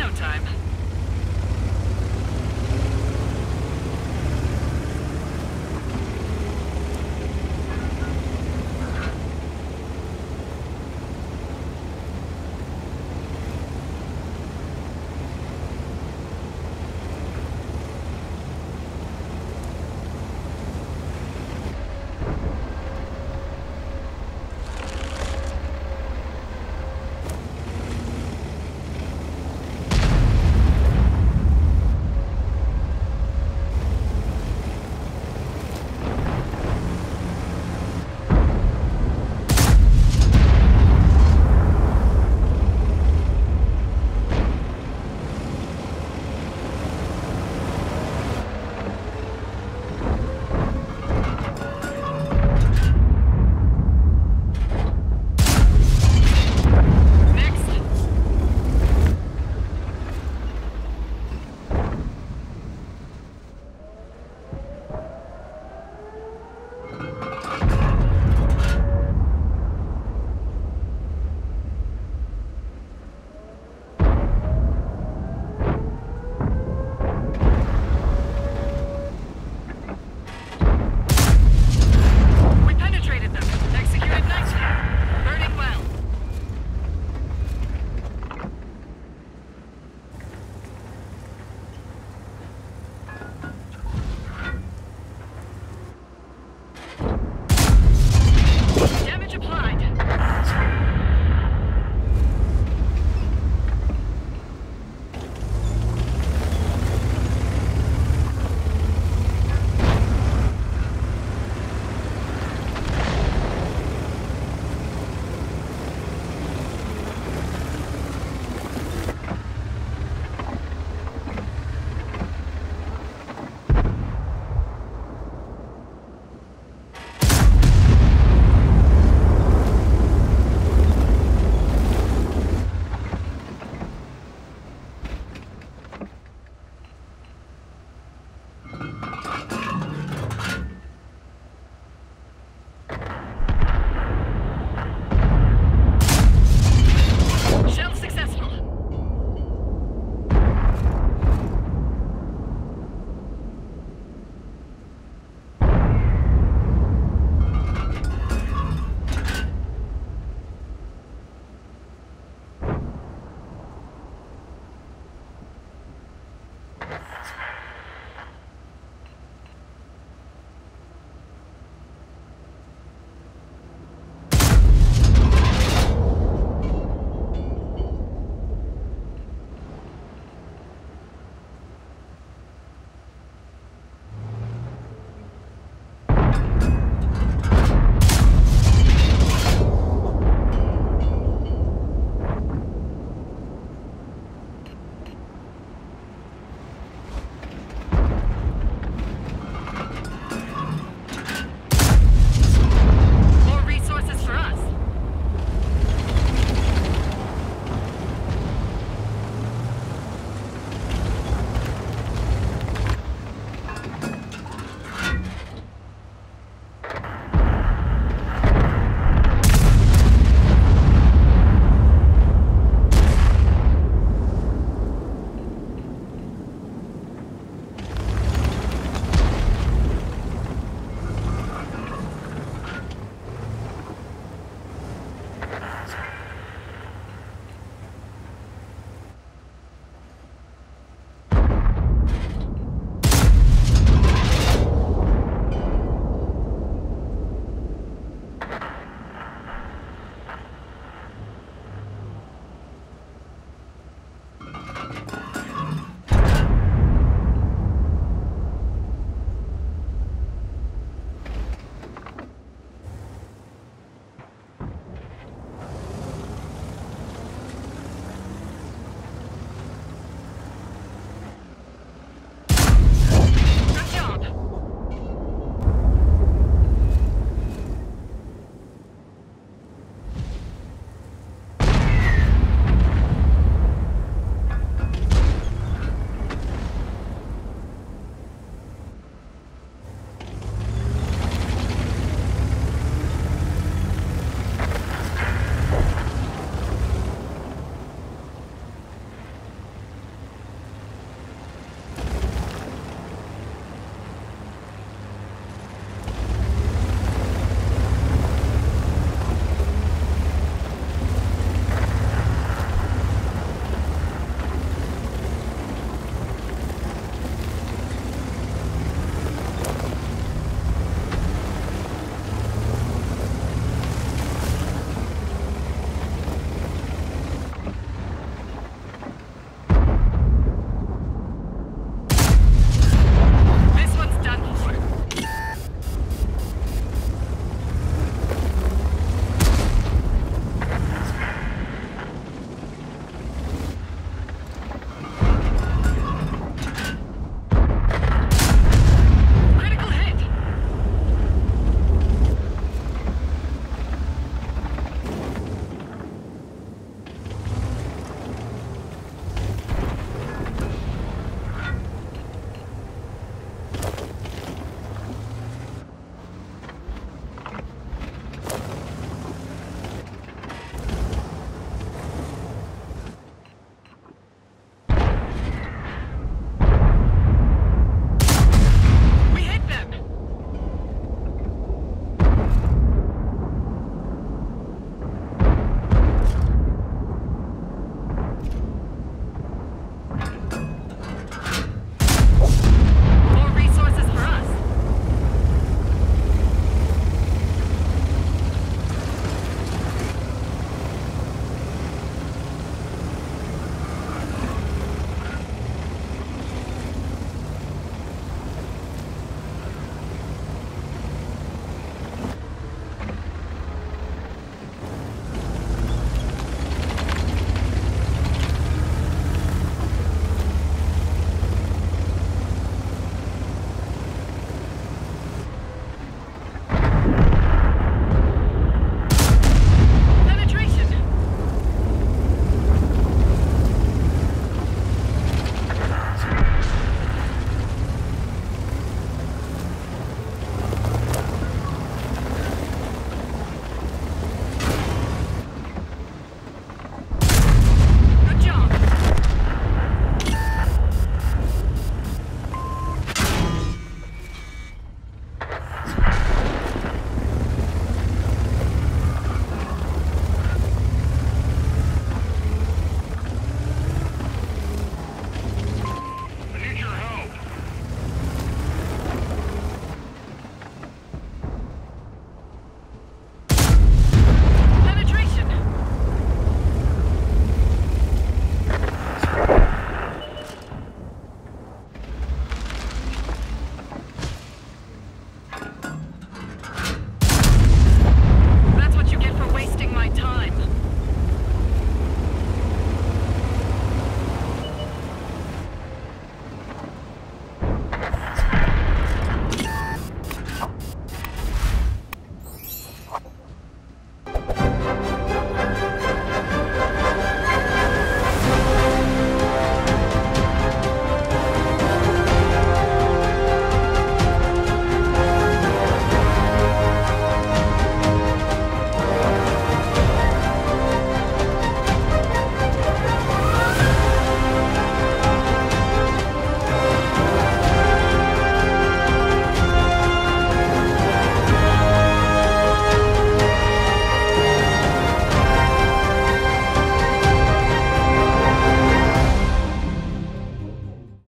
no time.